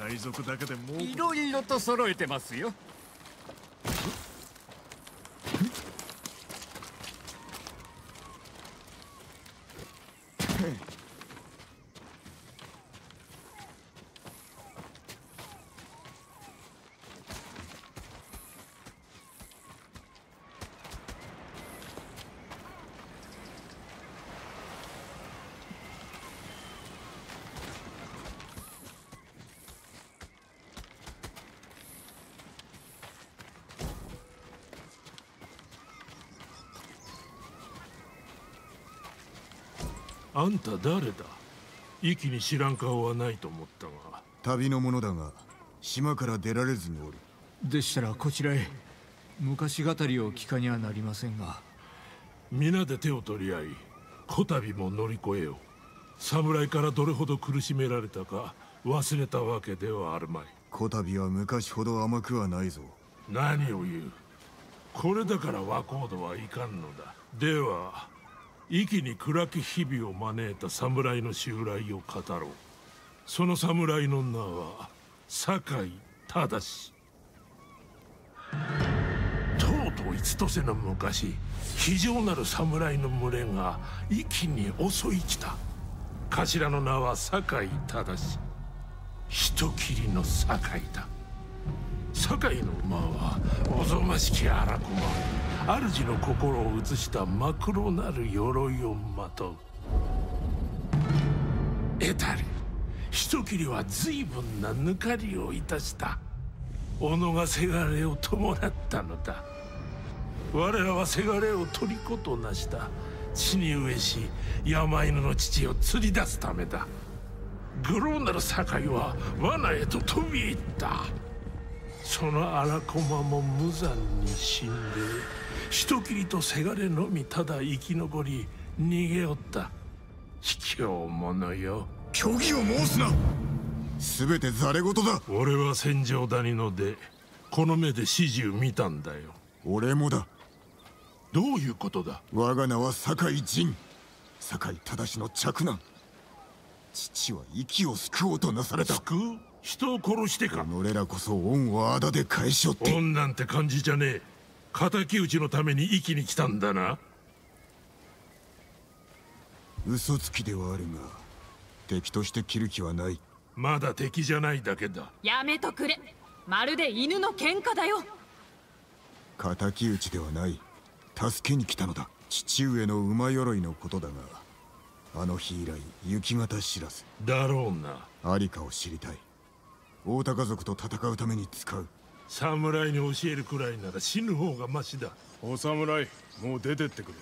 海賊だけでもいろいろと揃えてますよ。あんた誰だ？息に知らん顔はないと思ったが。旅の者だが島から出られずにおる。でしたらこちらへ。昔語りを聞かにはなりませんが。皆で手を取り合いこたびも乗り越えよう。侍からどれほど苦しめられたか忘れたわけではあるまい。こたびは昔ほど甘くはないぞ。何を言う？これだから和コードはいかんのだ。では息に暗き日々を招いた侍の襲来を語ろう。その侍の名は酒井忠。とうとういつとせの昔非常なる侍の群れが一気に襲い来た。頭の名は酒井忠。人斬りの酒井だ。酒井の馬はおぞましき荒駒主の心を映した真黒なる鎧をまとう。得たり人斬りは随分な抜かりをいたした。己がせがれを伴ったのだ。我らはせがれを虜となした。地に飢えし山犬の父を釣り出すためだ。グローなる酒井は罠へと飛び入った。その荒駒も無残に死んで人斬りとせがれのみただ生き残り逃げおった。卑怯者よ。虚偽を申すな。全てざれ言だ。俺は戦場谷の出この目で始終見たんだよ。俺もだ。どういうことだ？我が名は酒井仁。酒井忠の嫡男。父は息を救おうとなされた。救う？人を殺してか？己らこそ恩をあだで返しょって。恩なんて感じじゃねえ敵討ちのために生きに来たんだな。嘘つきではあるが敵として切る気はない。まだ敵じゃないだけだ。やめとくれ。まるで犬の喧嘩だよ。敵討ちではない。助けに来たのだ。父上の馬鎧のことだがあの日以来雪型知らず。だろうな。ありかを知りたい。大高族と戦うために使う侍に教えるくらいなら死ぬ方がマシだ。お侍もう出てってくれ。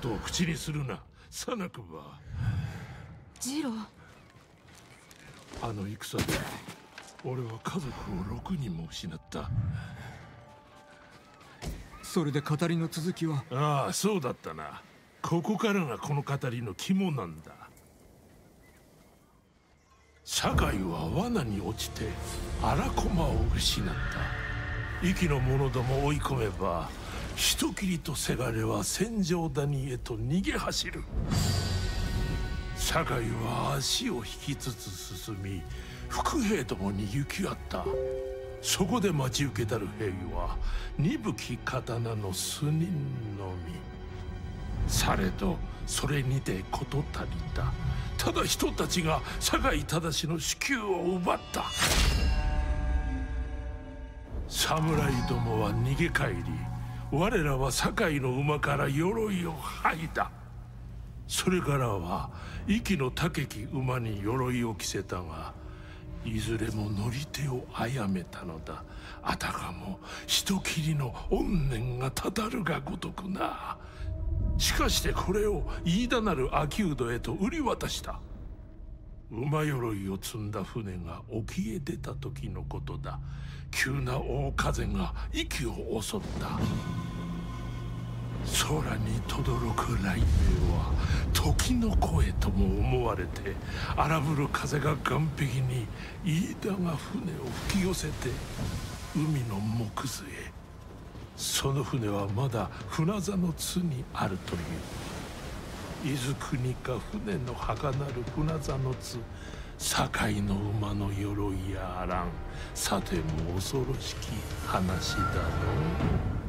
ことを口にするな。サナクはジロあの戦で俺は家族を6人も失った。それで語りの続きは？ああそうだったな。ここからがこの語りの肝なんだ。社会は罠に落ちて荒駒を失った。息の者ども追い込めば人斬りとせがれは戦場谷へと逃げ走る。社会は足を引きつつ進み伏兵どもに行き合った。そこで待ち受けたる兵は鈍き刀の数人のみ。されどそれにて事足りた。ただ人たちが酒井忠の子宮を奪った。侍どもは逃げ帰り我らは堺の馬から鎧を剥いだそれからは息の高き馬に鎧を着せたがいずれも乗り手を殺めたのだ。あたかも人斬りの怨念がたたるがごとくな。しかしてこれを飯田なる秋人へと売り渡した。馬鎧を積んだ船が沖へ出た時のことだ。急な大風が息を襲った。空に轟く雷鳴は時の声とも思われて荒ぶる風が岸壁に飯田が船を吹き寄せて海の木図へ。その船はまだ船座の津にあるという。伊豆国か船の儚る船座の津。堺の馬の鎧やあらん。さても恐ろしき話だの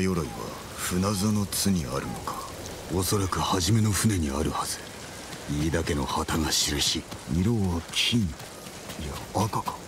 鎧は船座の津にあるのか？おそらく初めの船にあるはず。飯田家の旗が印。色は金。いや赤か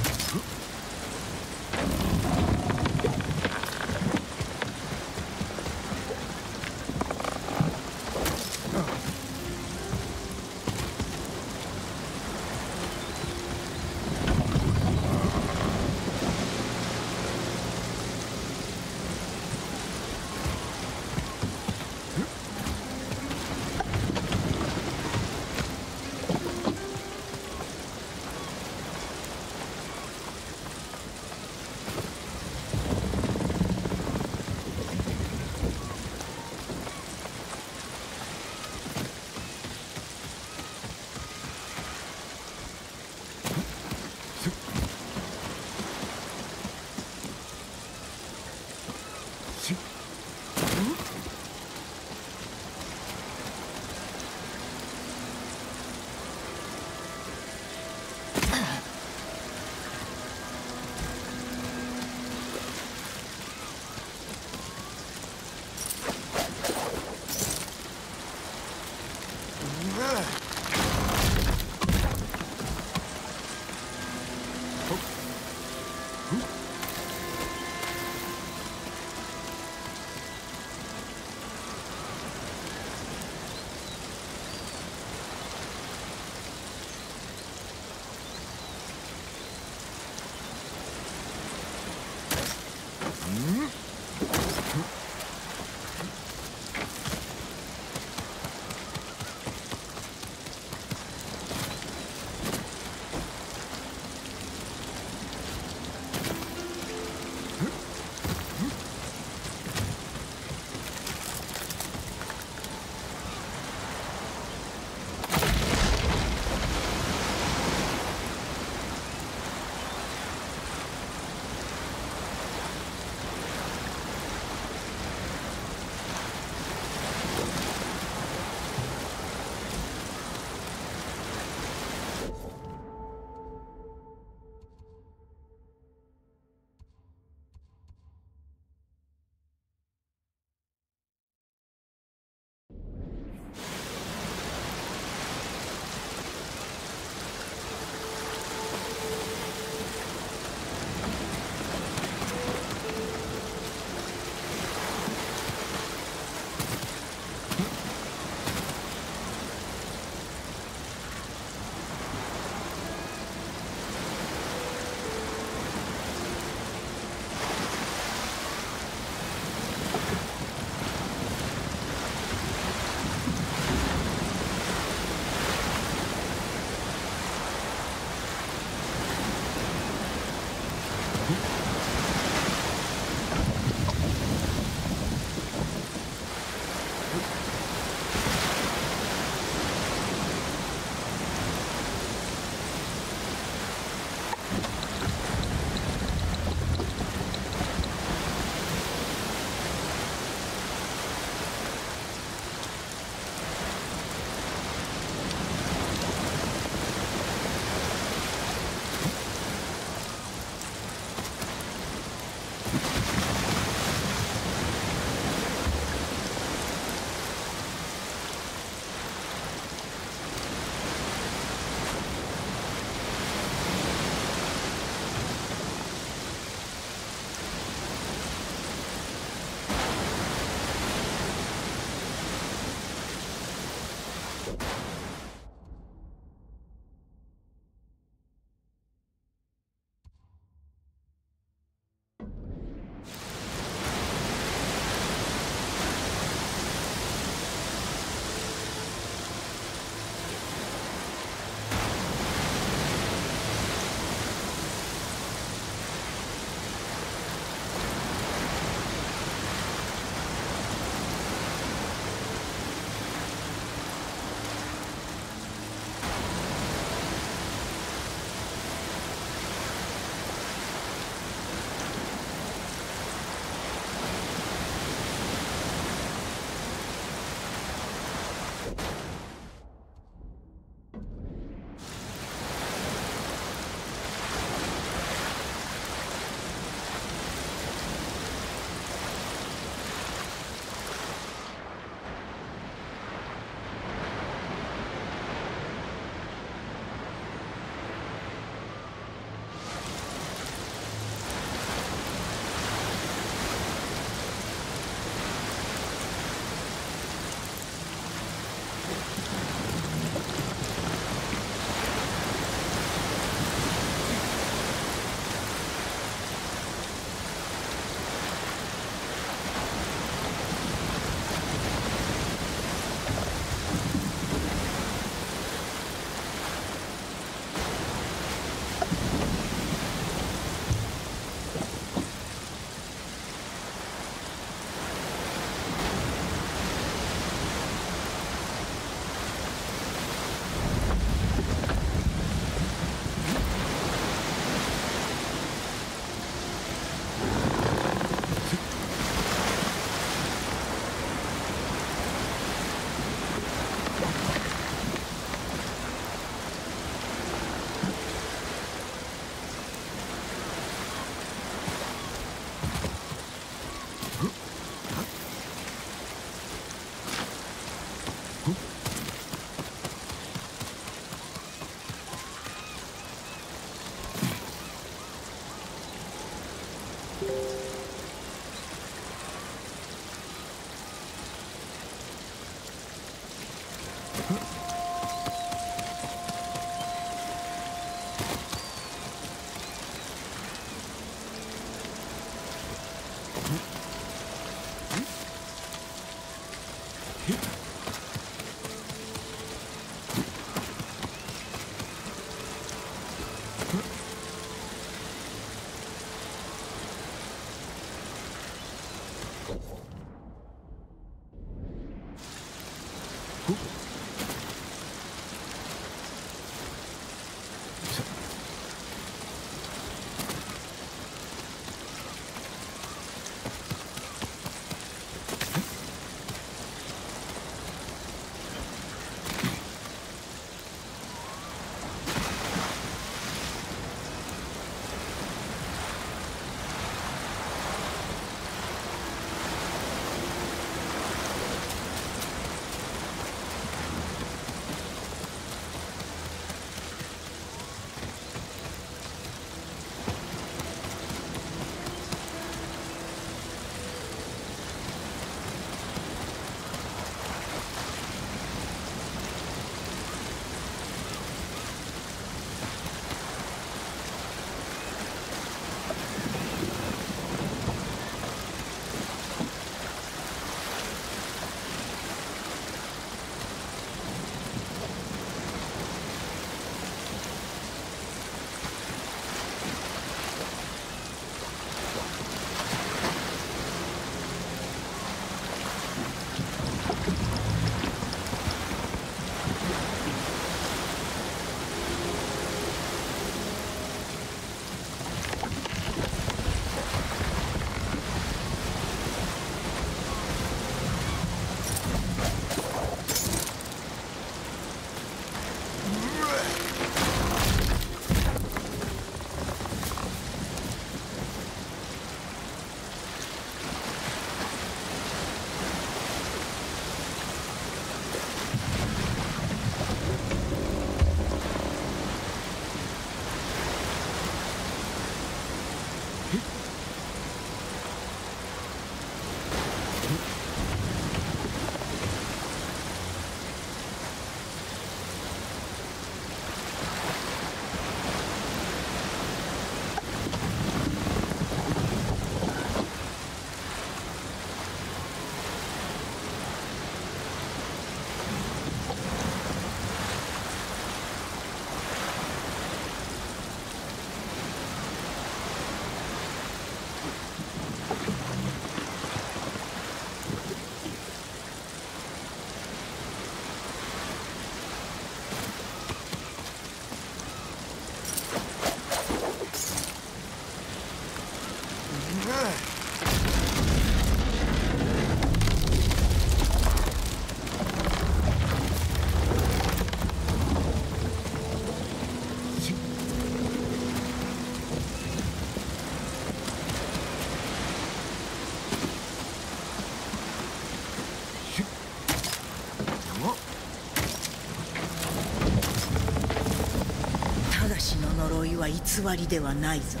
偽りではないぞ。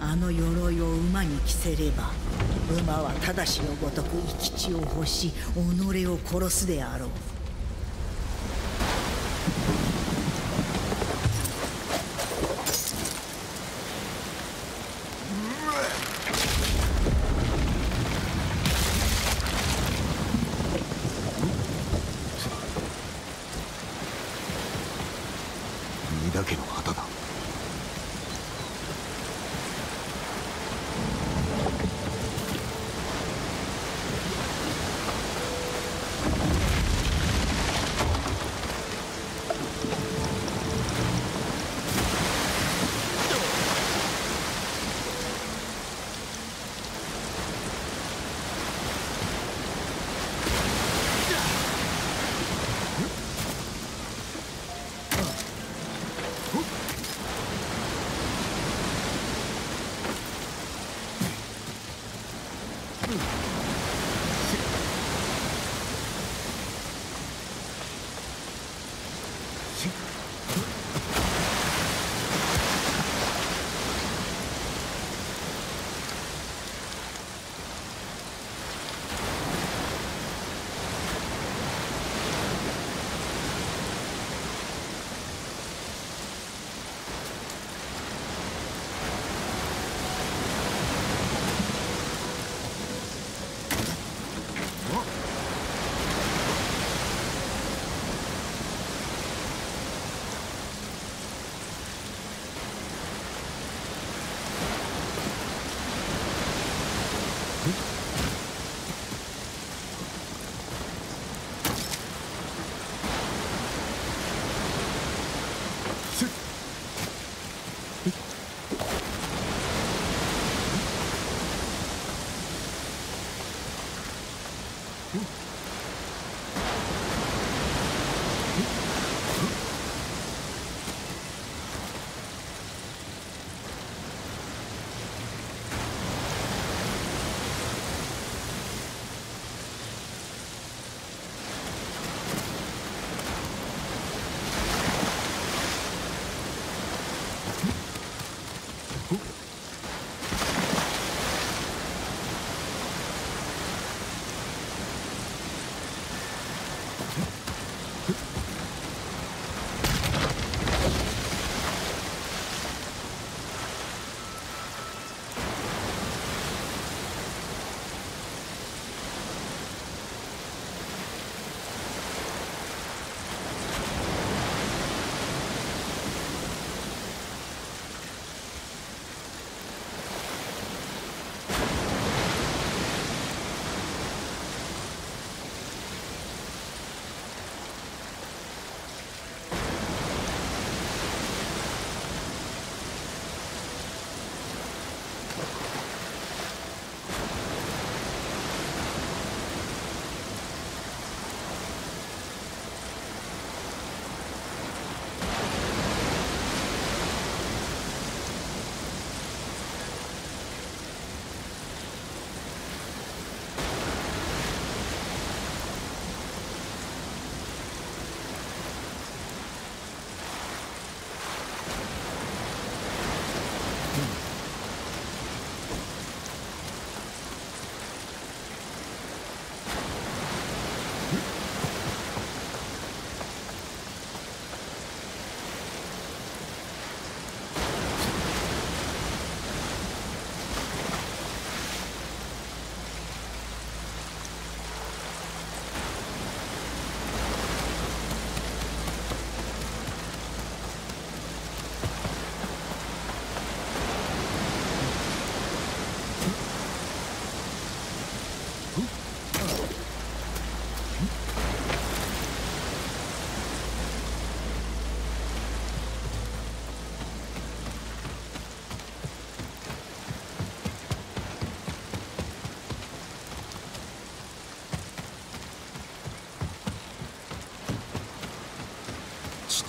あの鎧を馬に着せれば馬はただしのごとく生き血を欲し己を殺すであろう。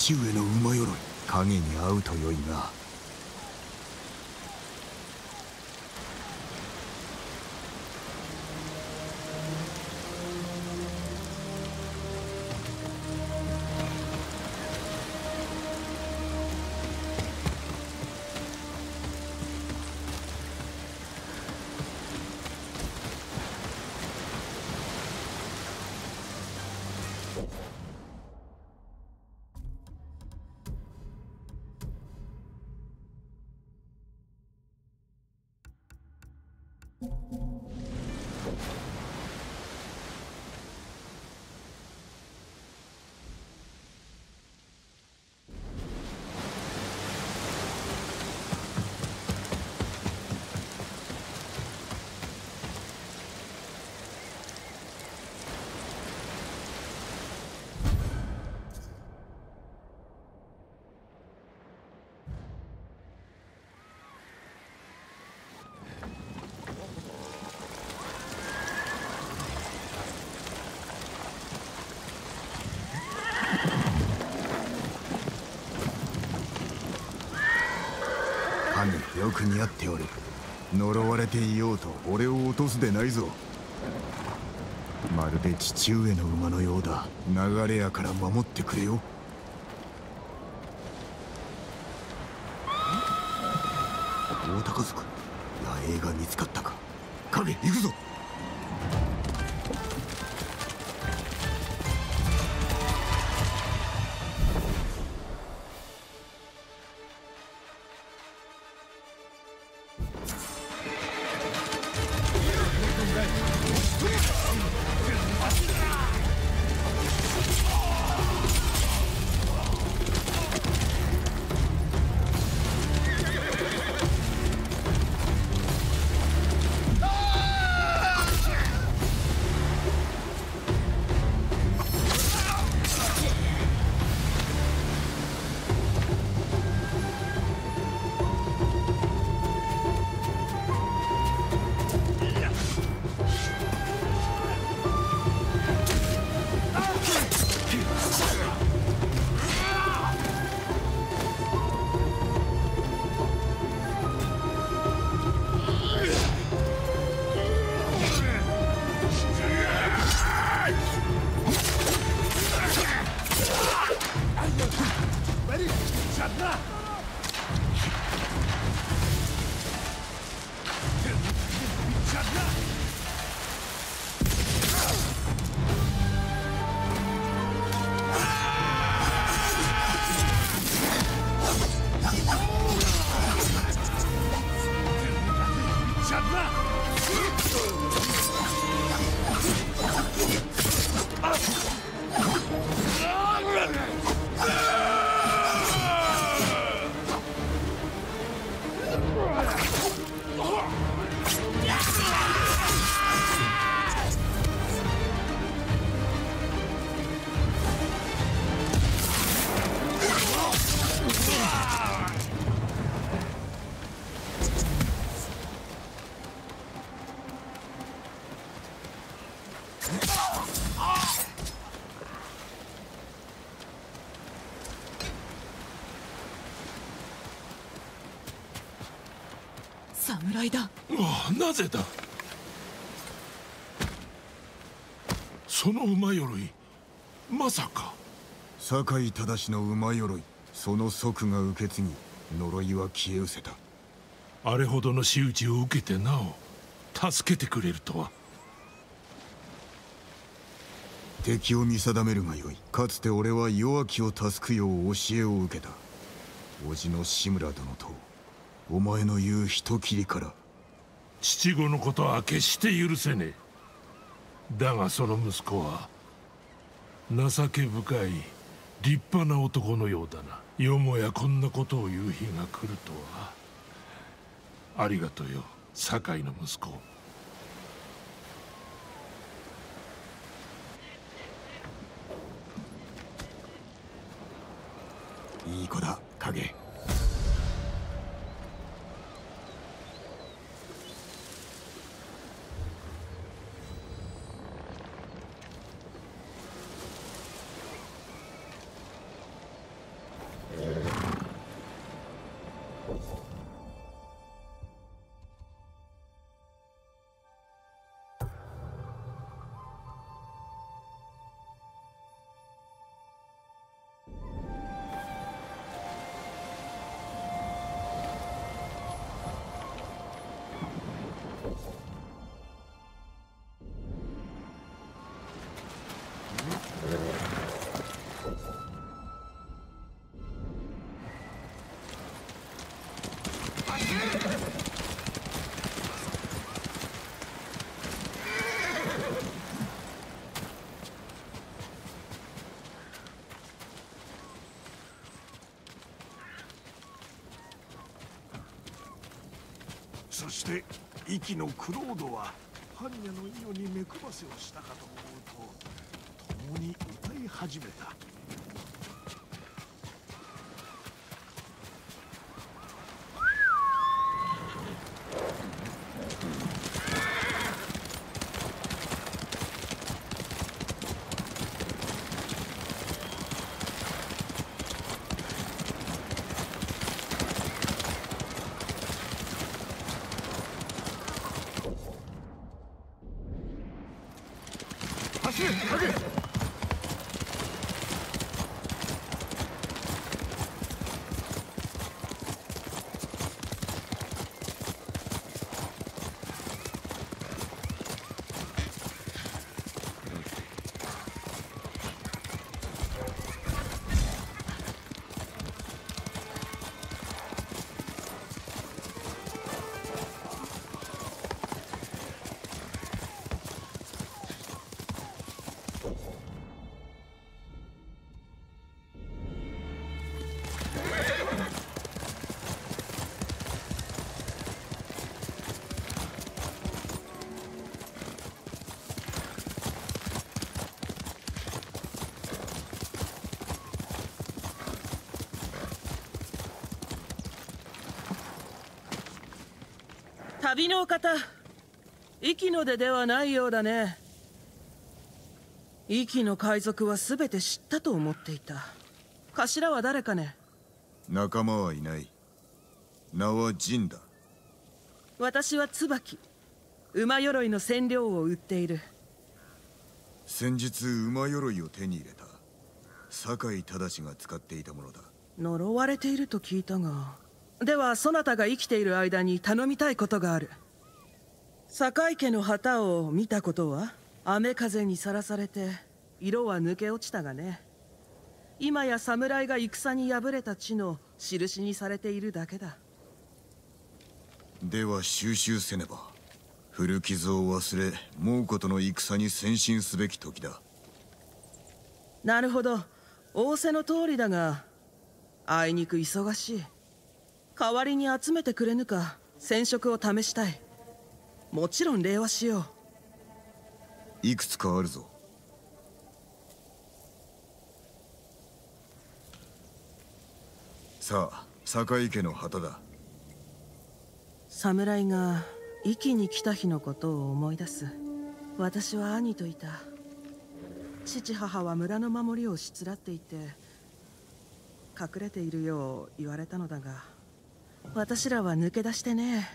父上の馬鎧。影に合うとよいが。よく似合っておる。呪われていようと俺を落とすでないぞ。まるで父上の馬のようだ。流れやから守ってくれよ。なぜだ？その馬鎧まさか。酒井忠の馬鎧その祖が受け継ぎ呪いは消え失せた。あれほどの仕打ちを受けてなお助けてくれるとは。敵を見定めるがよい。かつて俺は弱きを助くよう教えを受けた。叔父の志村殿とお前の言う人切りから父子のことは決して許せねえ。だがその息子は情け深い立派な男のようだな。よもやこんなことを言う日が来るとは。ありがとうよ酒井の息子。いい子だ影。そして息のクロードは般若の命に目くばせをしたかと思うと共に歌い始めた。旅の方。息の出ではないようだね。息の海賊は全て知ったと思っていた。頭は誰かね。仲間はいない。名はジンだ。私は椿。馬鎧の染料を売っている。先日馬鎧を手に入れた。酒井忠が使っていたものだ。呪われていると聞いたがではそなたが生きている間に頼みたいことがある。堺家の旗を見たことは雨風にさらされて色は抜け落ちたがね。今や侍が戦に敗れた地の印にされているだけだ。では収集せねば古傷を忘れ猛虎との戦に先進すべき時だ。なるほど。仰せの通りだがあいにく忙しい代わりに集めてくれぬか染色を試したい。もちろん礼はしよう。いくつかあるぞ。さあ坂井家の旗だ。侍が壱岐に来た日のことを思い出す。私は兄といた。父母は村の守りをしつらっていて隠れているよう言われたのだが私らは抜け出してね。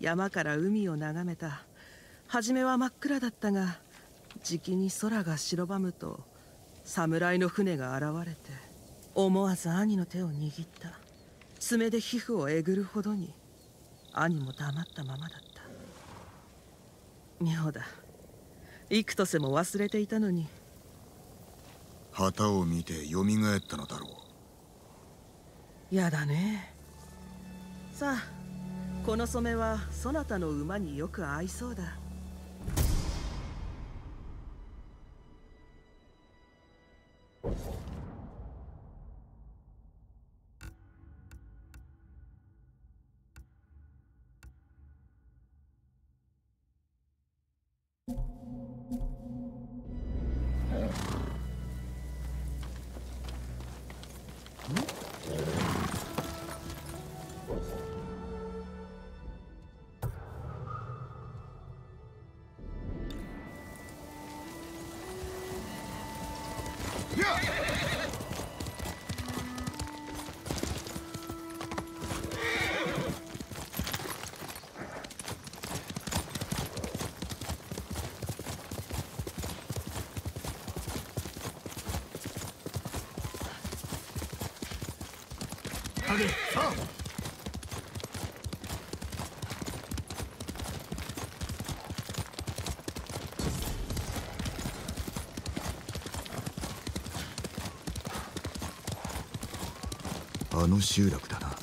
山から海を眺めた。初めは真っ暗だったがじきに空が白ばむと侍の船が現れて思わず兄の手を握った。爪で皮膚をえぐるほどに兄も黙ったままだった。妙だ。幾年も忘れていたのに。旗を見て蘇ったのだろう。やだねさこの染めはそなたの馬によく合いそうだ。あの集落だな。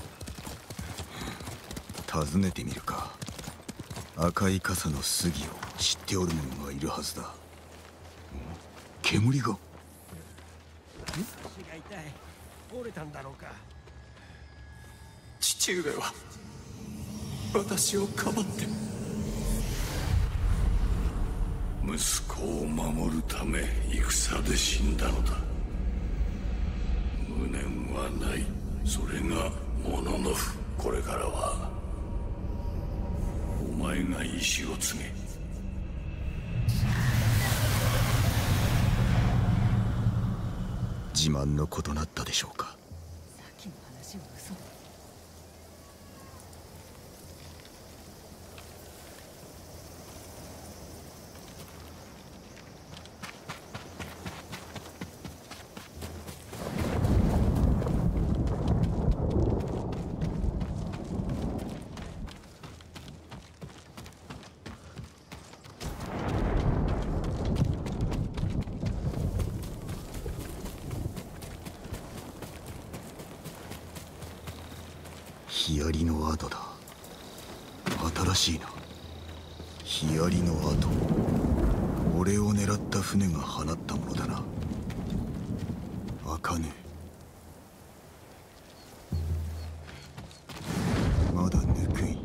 訪ねてみるか。赤い傘の杉を知っておる者がいるはずだ。煙が。足が痛い。折れたんだろうか上は私をかばって。息子を守るため戦で死んだのだ。無念はない。それがモノノフこれからは。お前が意志を告げ。自慢のことなったでしょうかさっきの話は嘘だヒヤリの跡だ。新しいな。ヒヤリの跡俺を狙った船が放ったものだな。茜。まだぬくい。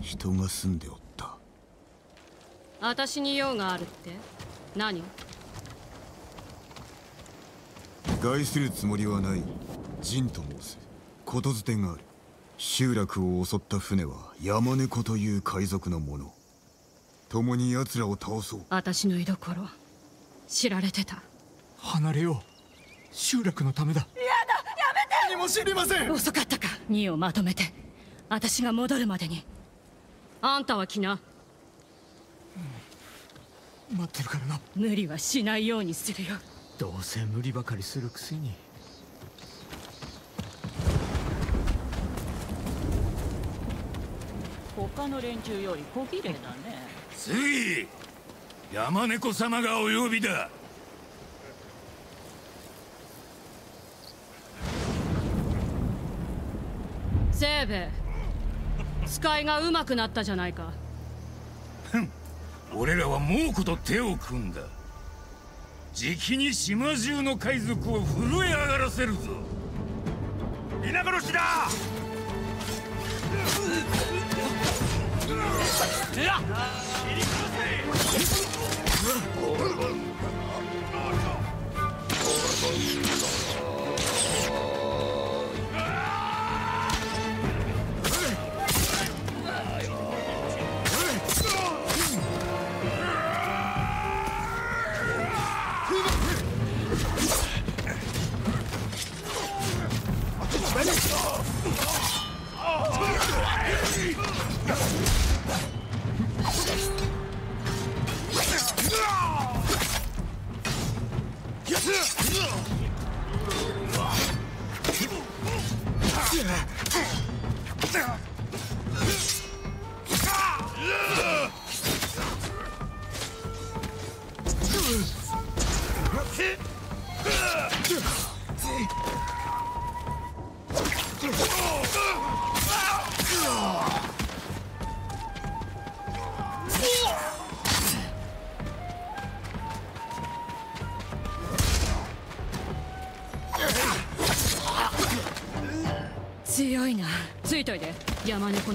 人が住んでおった。私に用があるって？何？害するつもりはない陣と申すことづてがある。集落を襲った船は山猫という海賊のもの。共に奴らを倒そう。私の居所知られてた。離れよう。集落のためだ。やだ！やめて！何も知りません。遅かったか。2をまとめて。私が戻るまでに。あんたは来な。待ってるからな。無理はしないようにするよ。どうせ無理ばかりするくせに他の連中より小綺麗だね。次山猫様がお呼びだ。セーベ使いが上手くなったじゃないか。俺らは猛虎と手を組んだ。じきに島中の海賊を震え上がらせるぞ。皆殺しだい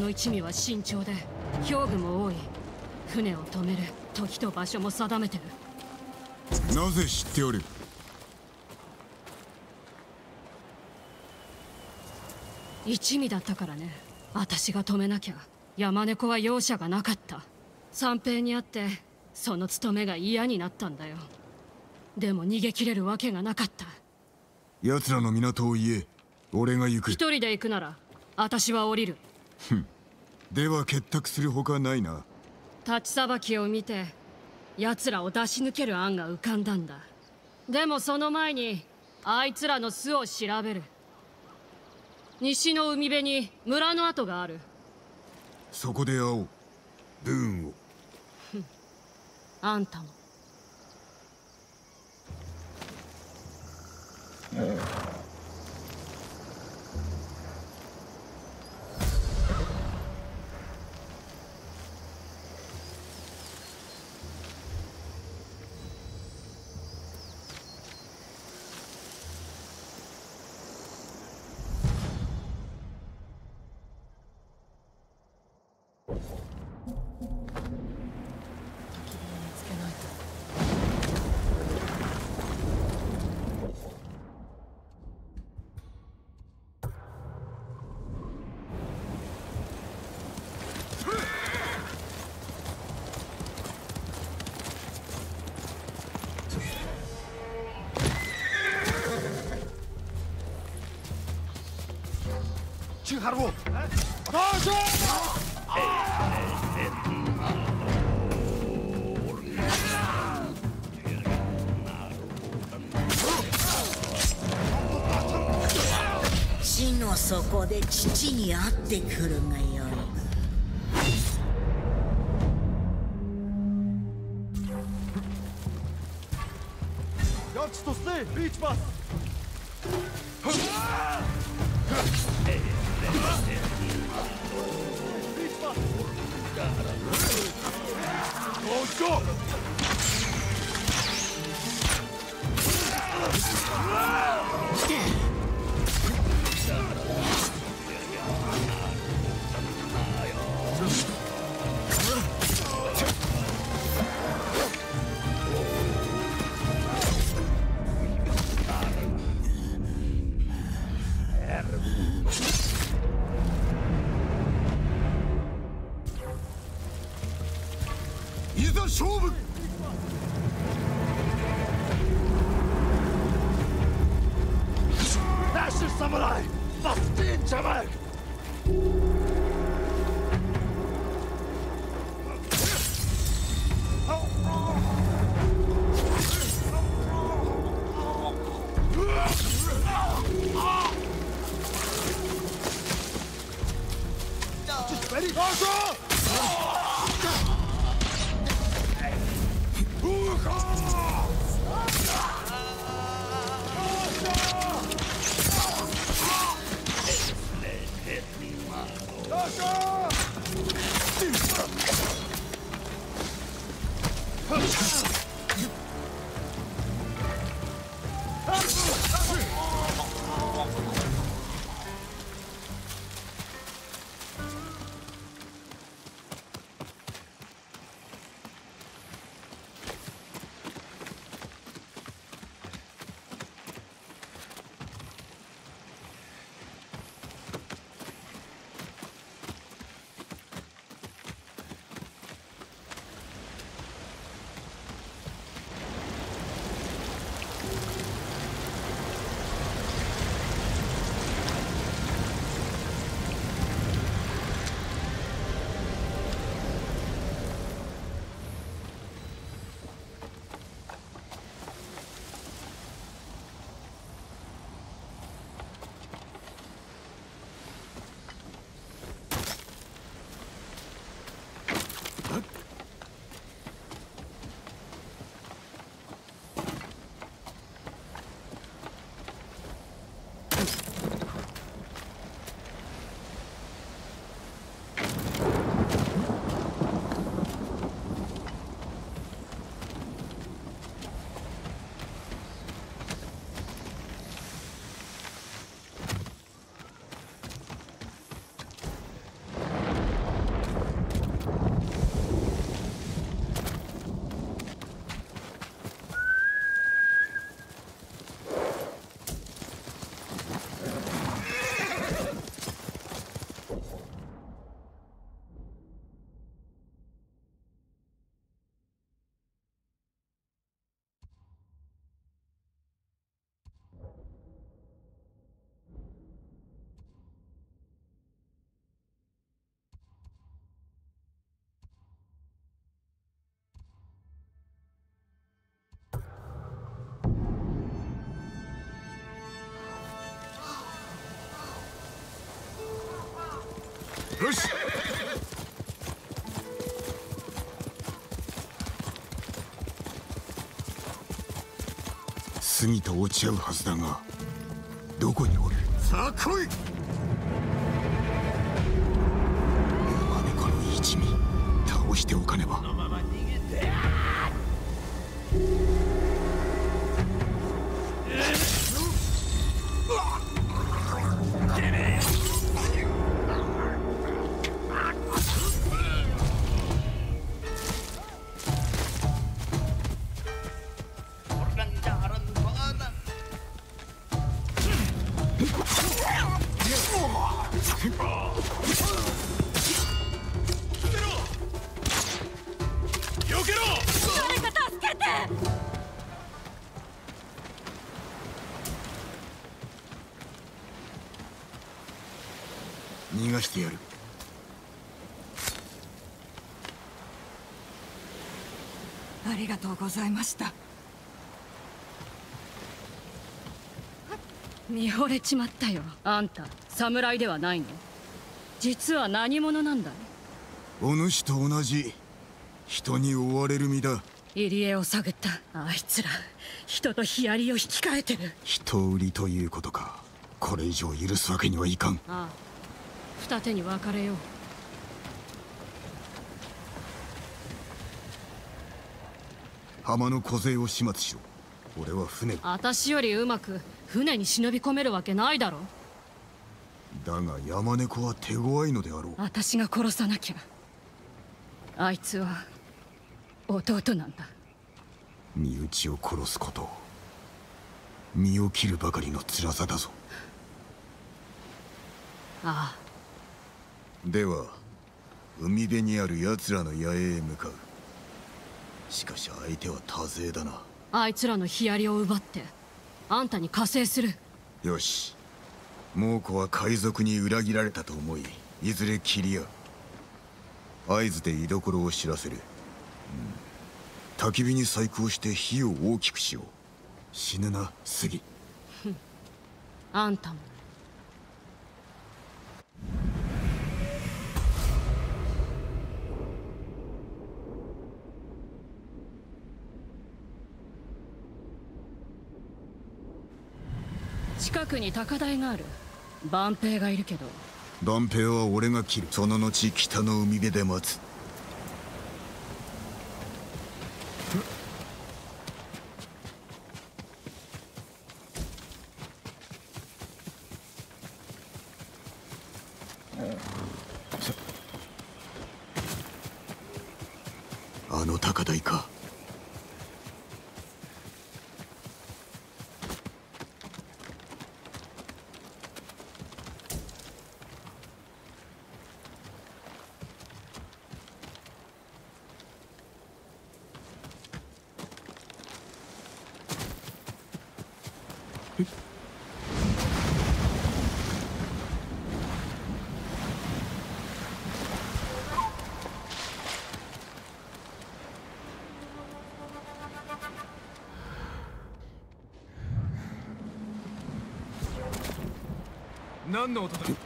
の一味は慎重で兵具も多い。船を止める時と場所も定めてる。なぜ知っておる？一味だったからね。私が止めなきゃ山猫は容赦がなかった。三平に会ってその務めが嫌になったんだよ。でも逃げ切れるわけがなかった。奴らの港を言え。俺が行く。一人で行くなら私は降りるでは結託するほかないな。立ちさばきを見て奴らを出し抜ける案が浮かんだんだ。でもその前にあいつらの巣を調べる。西の海辺に村の跡がある。そこで会おう。ブーンを。あんたも去海路，大声！地の底で父に会ってくるがよい要去とし大声第四よし。杉と落ち合うはずだがどこにおる？さあ来い。馬猫の一味逃がしてやる。ありがとうございました。見惚れちまったよ。あんた侍ではないの？実は何者なんだい？お主と同じ人に追われる身だ。入江を探った。あいつら人とヒアリを引き換えてる。人売りということか。これ以上許すわけにはいかん。ああ二手に分かれよう。浜の小勢を始末しろ。俺は船私よりうまく船に忍び込めるわけないだろ。だが山猫は手強いのであろう。私が殺さなきゃ。あいつは弟なんだ。身内を殺すこと身を切るばかりの辛さだぞ。あでは海辺にある奴らの野営へ向かう。しかし相手は多勢だな。ああいつらのヒアリを奪ってあんたに加勢する。よし。猛虎は海賊に裏切られたと思いいずれ切り合う。合図で居所を知らせる、うん、焚き火に細工をして火を大きくしよう。死ぬな杉。あんたも近くに高台がある。万平がいるけど。万平は俺が切る。その後北の海辺で待つあの高台か何の音だ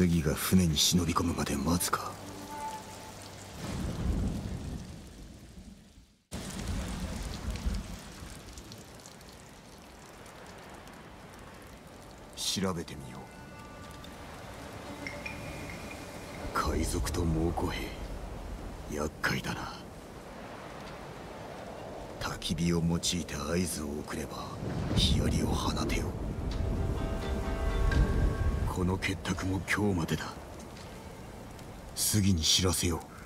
杉が船に忍び込むまで待つか。調べてみよう。海賊と猛虎兵。厄介だな。焚き火を用いて合図を送ればヒヤリを放てよ。この結託も今日までだ。杉に知らせよう